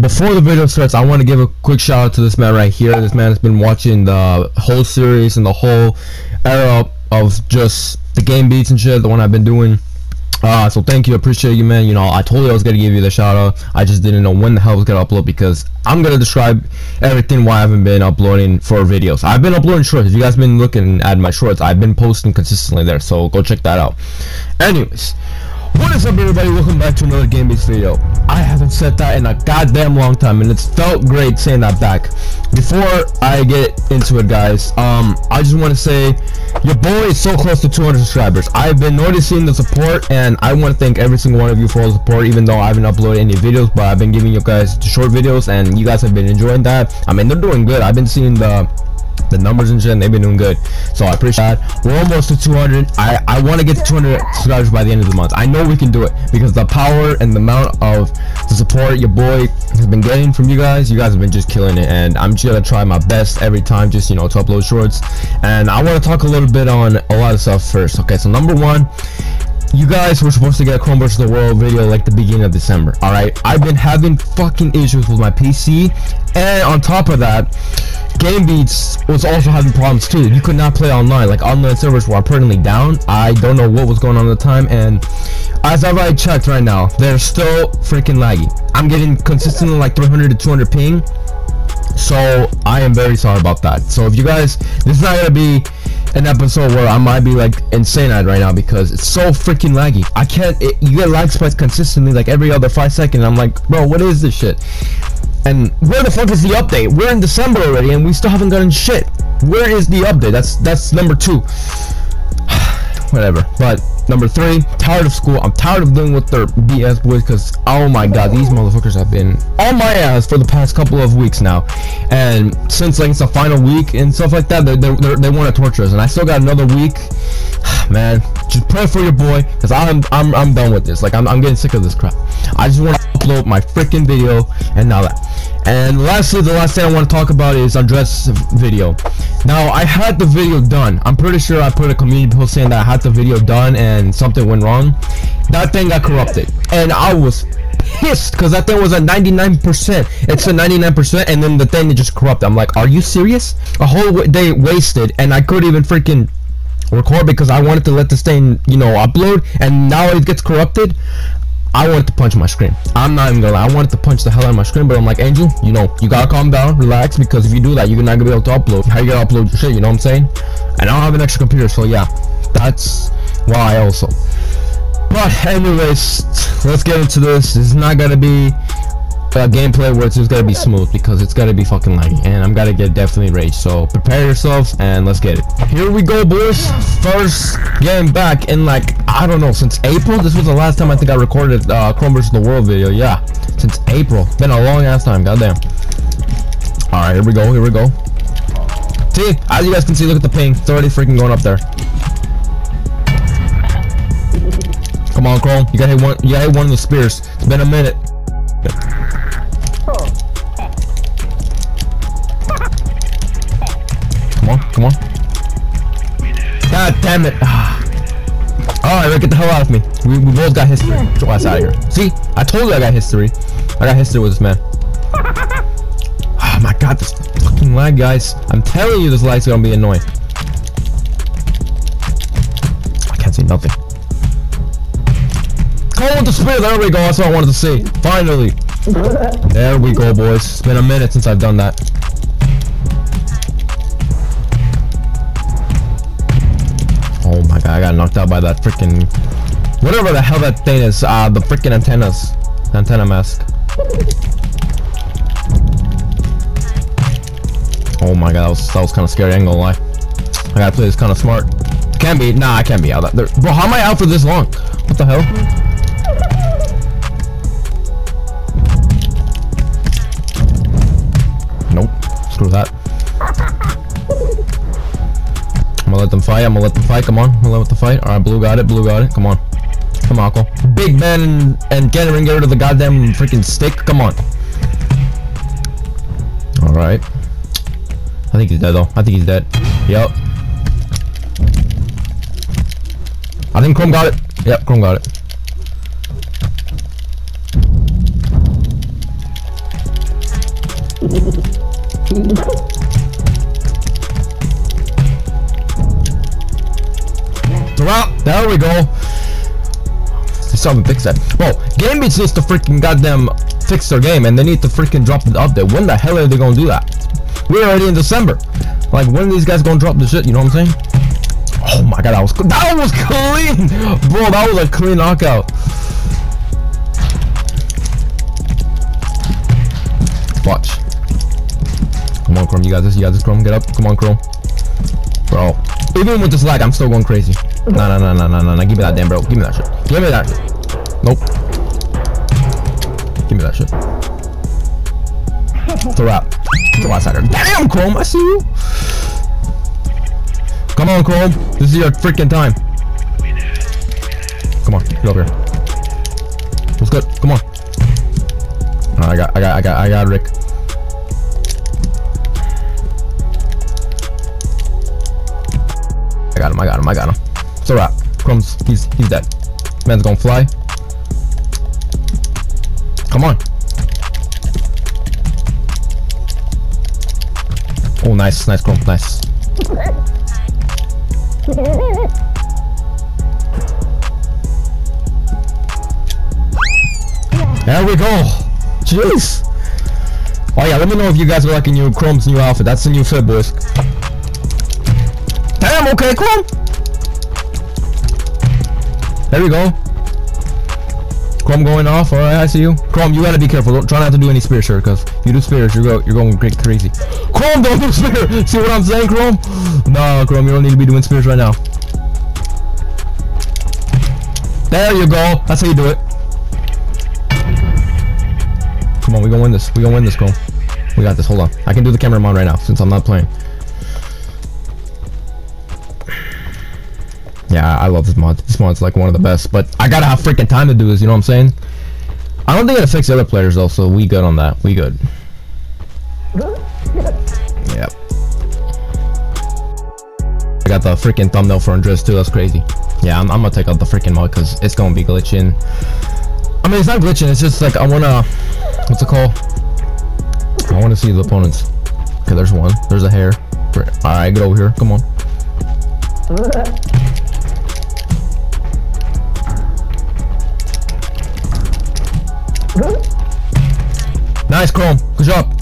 before the video starts, I want to give a quick shout out to this man right here. This man has been watching the whole series and the whole era of just the Gang Beasts and shit, the one I've been doing. Uh, so thank you, appreciate you, man. You know, I told you I was gonna give you the shout out. I just didn't know when the hell I was gonna upload because I'm gonna describe everything why I haven't been uploading for videos. I've been uploading shorts. If you guys been looking at my shorts, I've been posting consistently there. So go check that out. Anyways. What is up everybody, welcome back to another Beasts video. I haven't said that in a goddamn long time and it's felt great saying that back. Before I get into it guys, um, I just want to say your boy is so close to 200 subscribers. I've been noticing the support and I want to thank every single one of you for all the support even though I haven't uploaded any videos but I've been giving you guys the short videos and you guys have been enjoying that. I mean they're doing good. I've been seeing the the numbers and shit and they've been doing good. So i appreciate that. We're almost to 200 i i want to get to 200 subscribers by the end of the month. I know we can do it because the power and the amount of the support your boy has been getting from you guys you guys have been just killing it. And i'm just gonna try my best every time just you know to upload shorts. And i want to talk a little bit on a lot of stuff first okay? So number one you guys were supposed to get a Chrom vs. the World video like the beginning of December, alright? I've been having fucking issues with my PC, and on top of that, Gang Beasts was also having problems too. You could not play online, like online servers were permanently down. I don't know what was going on at the time, and as I've already checked right now, they're still freaking laggy. I'm getting consistently like 300 to 200 ping, so I am very sorry about that. So if you guys, this is not gonna be an episode where I might be like insane at right now because it's so freaking laggy. I can't. It, you get lag spikes consistently like every other five seconds. I'm like, bro, what is this shit? And where the fuck is the update? We're in December already and we still haven't gotten shit. Where is the update? That's that's number two. Whatever. But number three, tired of school. I'm tired of dealing with their BS boys because oh my god, these motherfuckers have been on my ass for the past couple of weeks now. And since like it's the final week and stuff like that, they they they want to torture us. And I still got another week. Man, just pray for your boy because I'm I'm I'm done with this. Like I'm I'm getting sick of this crap. I just want to upload my freaking video and now that. And lastly, the last thing I want to talk about is Andres' video. Now, I had the video done. I'm pretty sure I put a community post saying that I had the video done and something went wrong. That thing got corrupted. And I was pissed because that thing was at 99%. It's a 99% and then the thing just corrupted. I'm like, are you serious? A whole day wasted and I couldn't even freaking record because I wanted to let this thing, you know, upload and now it gets corrupted. I wanted to punch my screen. I'm not even gonna lie. I wanted to punch the hell out of my screen, but I'm like, Angel, you know, you gotta calm down, relax, because if you do that, you're not gonna be able to upload. How you gonna upload your shit, you know what I'm saying? And I don't have an extra computer, so yeah, that's why also. But anyways, let's get into this. It's not gonna be gameplay where it's just gotta be smooth because it's gotta be fucking laggy and I'm gonna get definitely rage so prepare yourselves and let's get it. Here we go boys. First game back in like I don't know since April? This was the last time I think I recorded uh, Chrom vs the World video yeah. Since April. Been a long ass time goddamn. All right here we go here we go. See as you guys can see look at the ping. It's already freaking going up there. Come on Chrom. You gotta hit one you gotta hit one of the spears. It's been a minute Come on. God damn it. Ah. Alright, get the hell out of me. We, we both got history. Oh, get your ass out of here. See? I told you I got history. I got history with this man. Oh my god, this fucking lag, guys. I'm telling you this lag's gonna be annoying. I can't see nothing. On with the spear. There we go. That's what I wanted to see. Finally. There we go, boys. It's been a minute since I've done that. I got knocked out by that freaking whatever the hell that thing is. Uh, the freaking antennas, antenna mask. Oh my god, that was that was kind of scary. I ain't gonna lie. I gotta play this kind of smart. Can't be. Nah, I can't be out there. Bro, how am I out for this long? What the hell? Nope. Screw that. Let them fight. I'm gonna let them fight. Come on. I'm gonna let them fight. Alright, blue got it. Blue got it. Come on. Come on, Uncle. Big Ben and, and get rid of the goddamn freaking stick. Come on. Alright. I think he's dead though. I think he's dead. Yep. I think Chrom got it. Yep, Chrom got it. Well, there we go. They still fixed that. Bro, Gang Beasts needs to freaking goddamn fix their game and they need to freaking drop the update. When the hell are they gonna do that? We're already in December. Like, when are these guys gonna drop the shit? You know what I'm saying? Oh my god, that was that was clean, bro. That was a clean knockout. Watch. Come on, Chrom. You got this. You got this, Chrom. Get up. Come on, Chrom. Bro. Even with this lag, I'm still going crazy. No, no, no, no, no, no, no. Give me that damn, bro. Give me that shit. Give me that. Nope. Give me that shit. Throw out. Throw outsider. Damn, Chrom. I see you. Come on, Chrom. This is your freaking time. Come on, get over here. What's good? Come on. Oh, I got, I got, I got, I got Rick. I got him, I got him, I got him. It's a wrap. Chrom's, he's, he's dead. Man's gonna fly. Come on. Oh, nice, nice, Chrom, nice. There we go. Jeez. Oh yeah, let me know if you guys are liking your Chrom's new outfit. That's the new fit, boys. Damn, okay, Chrom. There we go. Chrom going off. All right, I see you. Chrom, you gotta be careful. Don't, try not to do any spear shirt, cause if you do spears, you're go, you're going crazy. Chrom, don't do spear. See what I'm saying, Chrom? No, Chrom, you don't need to be doing spears right now. There you go. That's how you do it. Come on, we gonna win this. We gonna win this, Chrom. We got this. Hold on. I can do the cameraman right now since I'm not playing. Yeah, I love this mod. This mod's like one of the best, but I gotta have freaking time to do this. You know what I'm saying? I don't think it affects the other players though, so we good on that. We good. Yep. I got the freaking thumbnail for Andres too. That's crazy. Yeah, I'm, I'm gonna take out the freaking mod because it's gonna be glitching. I mean, it's not glitching. It's just like I wanna. What's it called? I wanna see the opponents. Okay, there's one. There's a hair. All right, get over here. Come on. Nice, Chrom. Good job.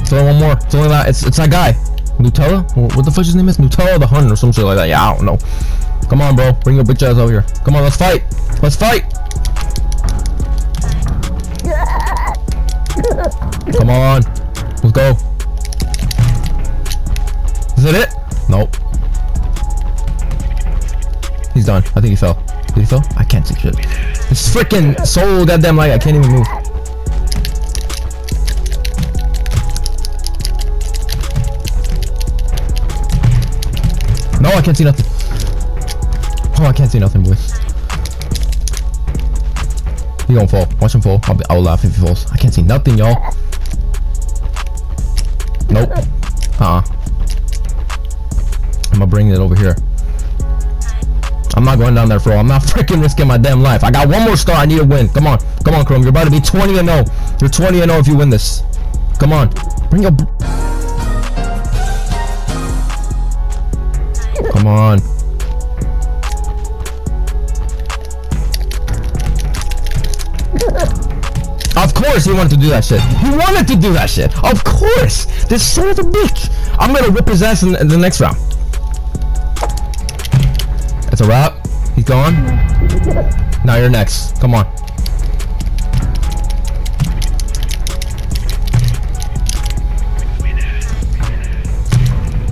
It's only one more. It's only that. It's it's that guy. Nutella? What the fuck his name is? Nutella the Hun or some shit like that. Yeah, I don't know. Come on, bro. Bring your bitch ass over here. Come on, let's fight. Let's fight. Come on. Let's go. Is that it? Nope. He's done. I think he fell. Did he fall? I can't see shit. It's freaking so goddamn light. I can't even move. No, I can't see nothing. Oh, I can't see nothing, boys. He gonna fall. Watch him fall. I'll, be, I'll laugh if he falls. I can't see nothing, y'all. Nope. Uh-uh. I'm gonna bring it over here. I'm not going down there, bro. I'm not freaking risking my damn life. I got one more star. I need a win. Come on. Come on, Chrom. You're about to be 20 and 0. You're 20 and 0 if you win this. Come on. Bring your... Come on. Of course he wanted to do that shit. He wanted to do that shit. Of course. This son of a bitch. I'm gonna whip his ass in, the next round. That's a wrap. He's gone. Now you're next. Come on.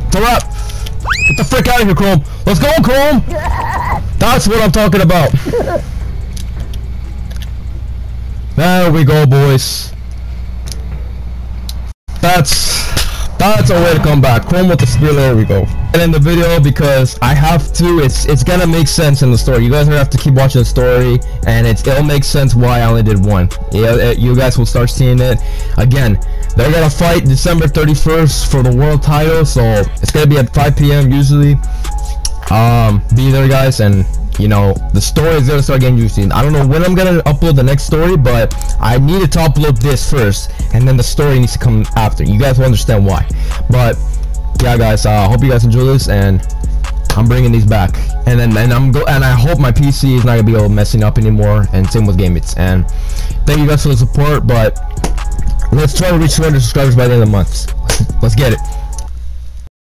It's a wrap. The frick out of here, Chrom. Let's go, Chrom. That's what I'm talking about. There we go, boys. That's that's a way to come back. Chrom with the spear. There we go. In the video because I have to. It's it's gonna make sense in the story. You guys are gonna have to keep watching the story, and it's it'll make sense why I only did one. Yeah, you guys will start seeing it. Again, they're gonna fight December 31st for the world title, so it's gonna be at 5 p.m. usually. Um, be there, guys, and you know, the story is gonna start getting juicy. I don't know when I'm gonna upload the next story, but I needed to upload this first, and then the story needs to come after. You guys will understand why. But yeah, guys, I uh, hope you guys enjoy this, and I'm bringing these back. And then and I'm go and I hope my PC is not gonna be all messing up anymore. And same with Gang Beasts. And thank you guys for the support, but let's try to reach 200 subscribers by the end of the month. Let's get it.